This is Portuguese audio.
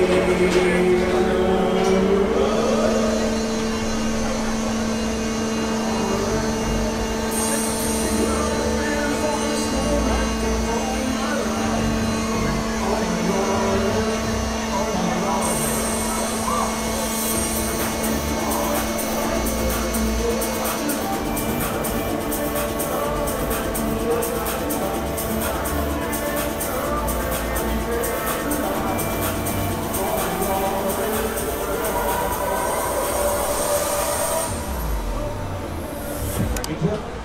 Música 네.